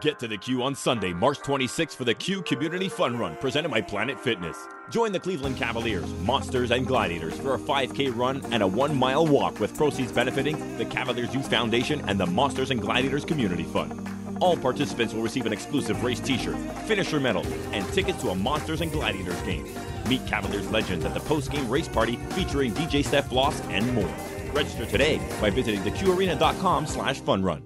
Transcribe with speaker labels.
Speaker 1: Get to the Q on Sunday, March 26th for the Q Community Fun Run presented by Planet Fitness. Join the Cleveland Cavaliers, Monsters, and Gladiators for a 5K run and a one mile walk with proceeds benefiting the Cavaliers Youth Foundation and the Monsters and Gladiators Community Fund. All participants will receive an exclusive race t shirt, finisher medal, and tickets to a Monsters and Gladiators game. Meet Cavaliers legends at the post game race party featuring DJ Steph Floss and more. Register today by visiting theqarena.com slash funrun.